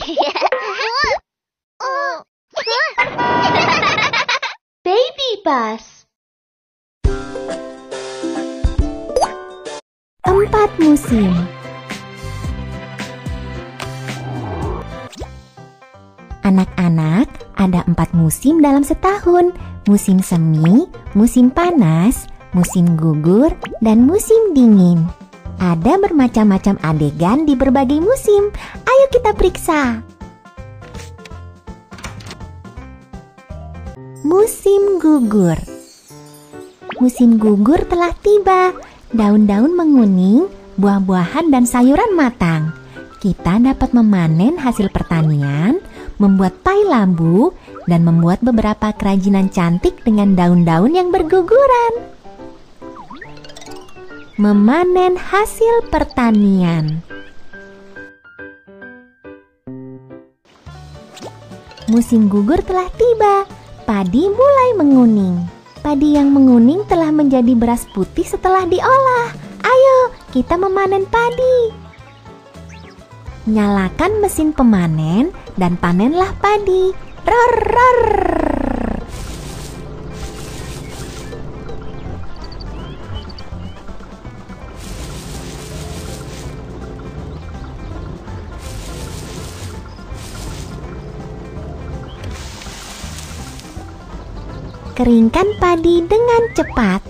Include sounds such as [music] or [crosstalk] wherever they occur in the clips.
[laughs] Baby bus. Empat musim. Anak-anak, ada empat musim dalam setahun. Musim semi, musim panas, musim gugur, dan musim dingin. Ada bermacam-macam adegan di berbagai musim. Ayo kita periksa. Musim gugur. Musim gugur telah tiba. Daun-daun menguning, buah-buahan dan sayuran matang. Kita dapat memanen hasil pertanian, membuat pai labu, dan membuat beberapa kerajinan cantik dengan daun-daun yang berguguran. Memanen hasil pertanian. Musim gugur telah tiba. Padi mulai menguning. Padi yang menguning telah menjadi beras putih setelah diolah. Ayo, kita memanen padi. Nyalakan mesin pemanen dan panenlah padi. Ror, ror. Keringkan padi dengan cepat.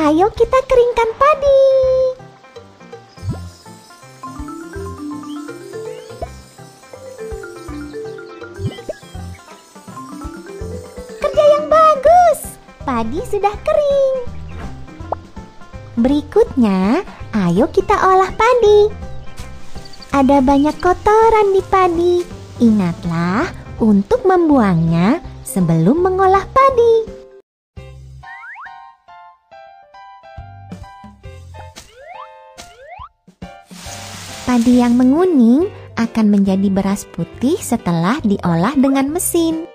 Ayo kita keringkan padi. Padi sudah kering. Berikutnya, ayo kita olah padi. Ada banyak kotoran di padi. Ingatlah untuk membuangnya sebelum mengolah padi. Padi yang menguning akan menjadi beras putih setelah diolah dengan mesin.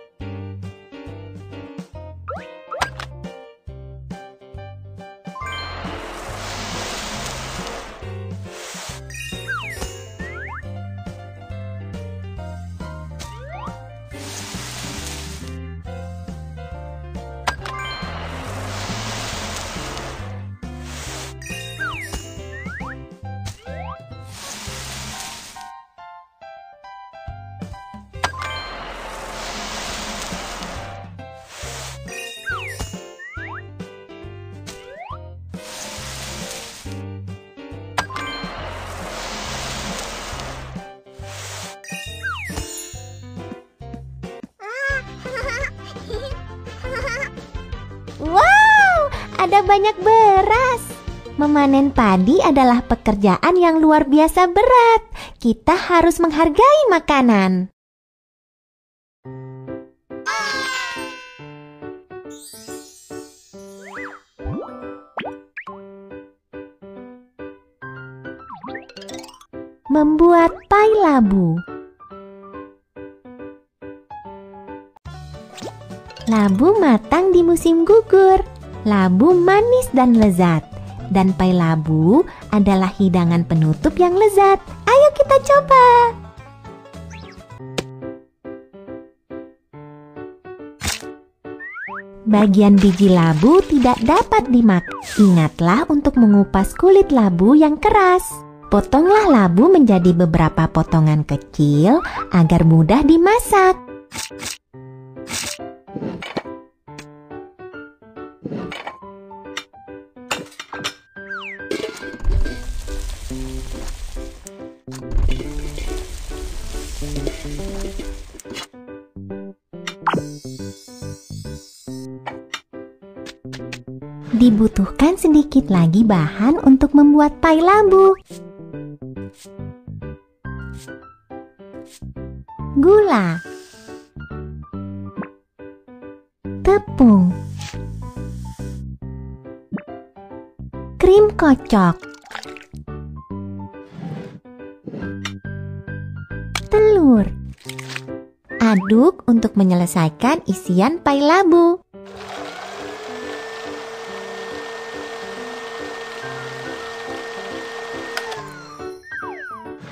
Ada banyak beras. Memanen padi adalah pekerjaan yang luar biasa berat. Kita harus menghargai makanan. Membuat pai labu. Labu matang di musim gugur. Labu manis dan lezat. Dan pai labu adalah hidangan penutup yang lezat. Ayo kita coba. Bagian biji labu tidak dapat dimakan. Ingatlah untuk mengupas kulit labu yang keras. Potonglah labu menjadi beberapa potongan kecil agar mudah dimasak. Dibutuhkan sedikit lagi bahan untuk membuat pai labu. Gula Tepung Krim kocok Telur Aduk untuk menyelesaikan isian pai labu.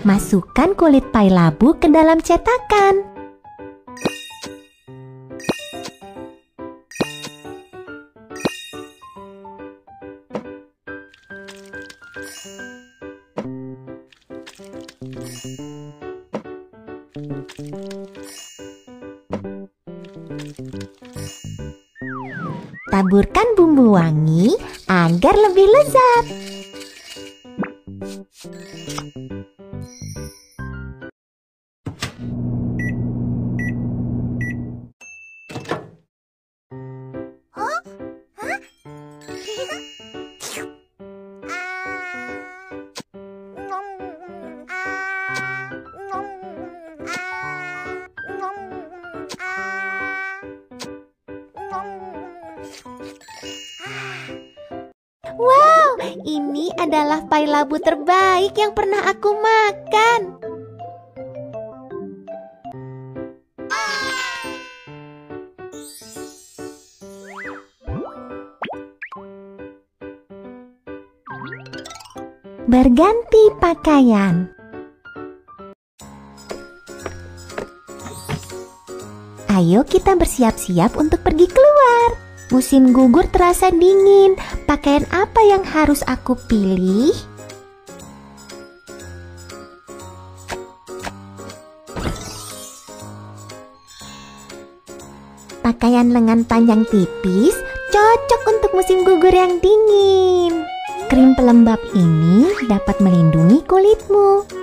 Masukkan kulit pai labu ke dalam cetakan. Taburkan bumbu wangi agar lebih lezat. Ini adalah pai labu terbaik yang pernah aku makan. Berganti pakaian. Ayo kita bersiap-siap untuk pergi keluar. Musim gugur terasa dingin. Pakaian apa yang harus aku pilih? Pakaian lengan panjang tipis cocok untuk musim gugur yang dingin. Krim pelembab ini dapat melindungi kulitmu.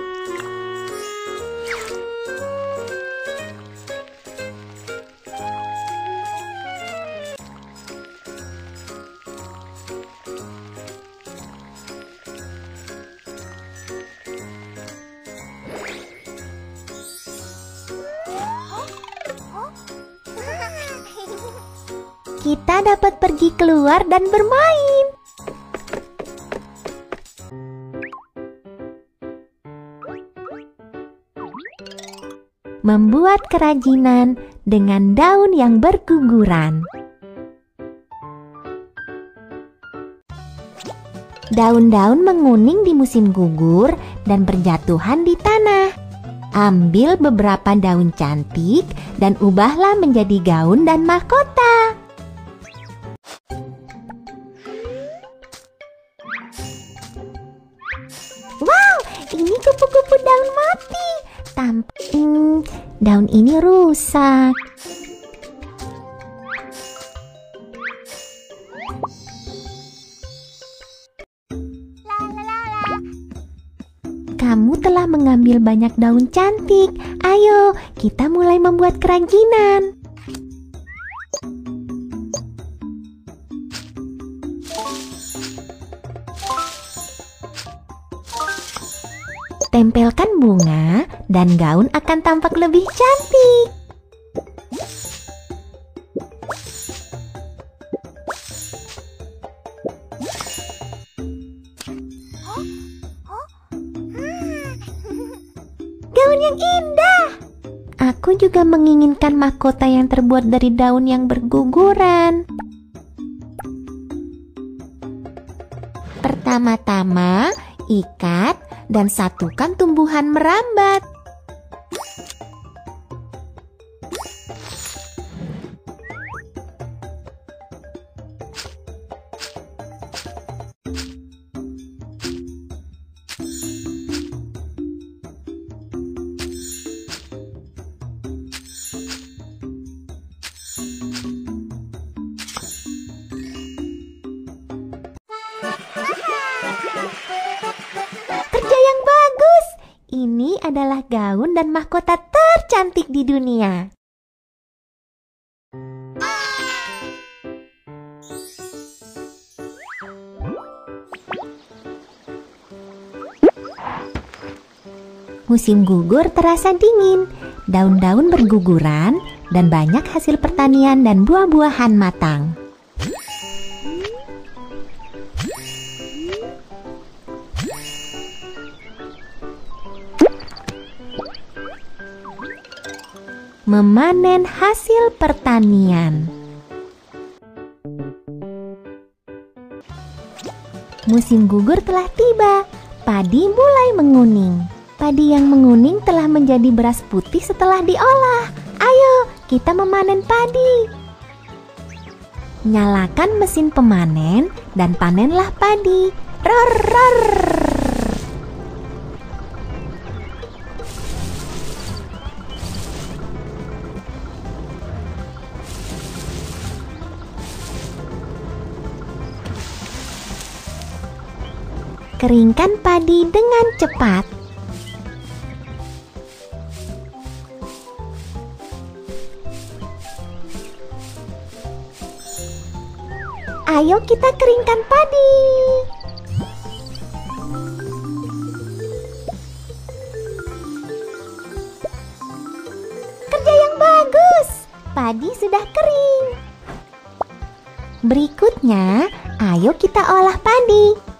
Kita dapat pergi keluar dan bermain. Membuat kerajinan dengan daun yang berguguran. Daun-daun menguning di musim gugur dan berjatuhan di tanah. Ambil beberapa daun cantik dan ubahlah menjadi gaun dan mahkota. Daun ini rusak. Kamu telah mengambil banyak daun cantik. Ayo, kita mulai membuat kerajinan. Tempelkan bunga dan gaun akan tampak lebih cantik. Gaun yang indah. Aku juga menginginkan mahkota yang terbuat dari daun yang berguguran. Pertama-tama, ikat dan satukan tumbuhan merambat. Ini adalah gaun dan mahkota tercantik di dunia. Musim gugur terasa dingin, daun-daun berguguran, dan banyak hasil pertanian dan buah-buahan matang. Memanen hasil pertanian. Musim gugur telah tiba. Padi mulai menguning. Padi yang menguning telah menjadi beras putih setelah diolah. Ayo, kita memanen padi. Nyalakan mesin pemanen dan panenlah padi. Ror, ror. Keringkan padi dengan cepat. Ayo kita keringkan padi. Kerja yang bagus. Padi sudah kering. Berikutnya, ayo kita olah padi.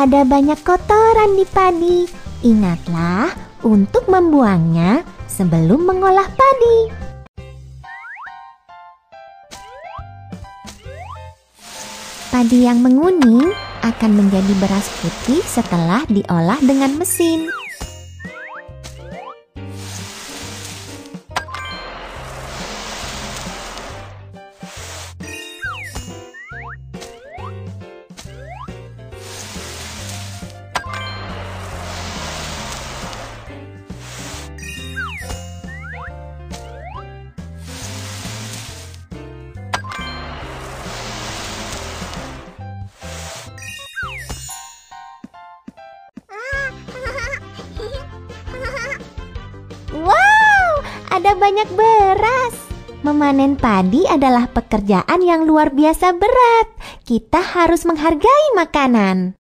Ada banyak kotoran di padi. Ingatlah untuk membuangnya sebelum mengolah padi. Padi yang menguning akan menjadi beras putih setelah diolah dengan mesin. Ada banyak beras. Memanen padi adalah pekerjaan yang luar biasa berat. Kita harus menghargai makanan.